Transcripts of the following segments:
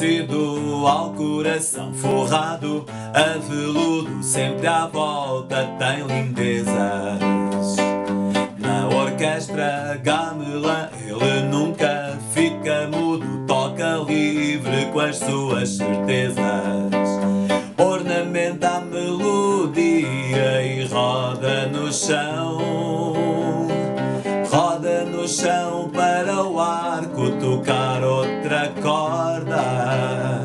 Parecido ao coração forrado, a veludo sempre à volta tem lindezas. Na orquestra gamelã ele nunca fica mudo, toca livre com as suas certezas. Ornamenta a melodia e roda no chão. Roda no chão para tocar outra corda.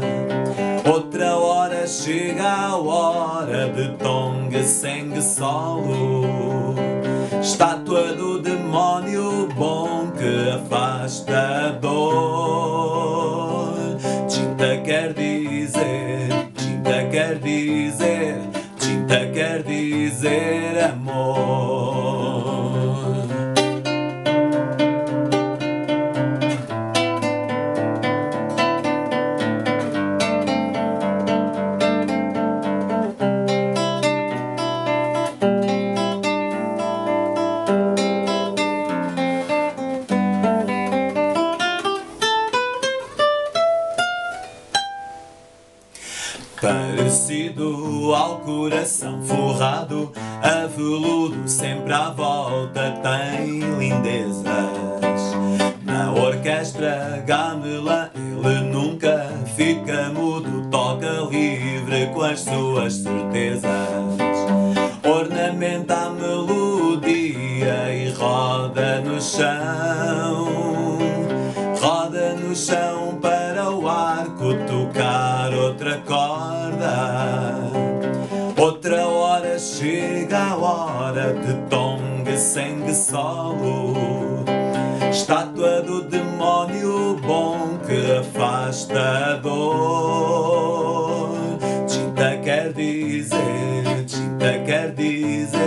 Outra hora chega a hora de tongue, sangue, solo. Estátua do demónio bom que afasta a dor. Tinta quer dizer, tinta quer dizer, tinta quer dizer amor. Parecido ao coração forrado, a veludo sempre à volta tem lindezas. Na orquestra gamelã ele nunca fica mudo, toca livre com as suas certezas. Chão, roda no chão para o arco tocar outra corda. Outra hora chega a hora de tongue, sangue, solo. Estátua do demónio bom que afasta a dor. Tinta quer dizer, tinta quer dizer,